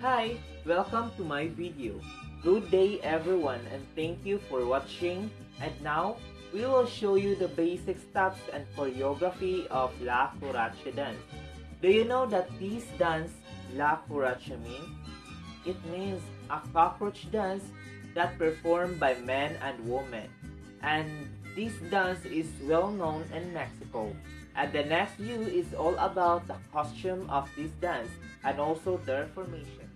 Hi, welcome to my video. Good day everyone and thank you for watching. And now, we will show you the basic steps and choreography of La Cucaracha dance. Do you know that this dance, La Cucaracha means? It means a cockroach dance that performed by men and women. And this dance is well known in Mexico. And the next view is all about the costume of this dance and also their formation.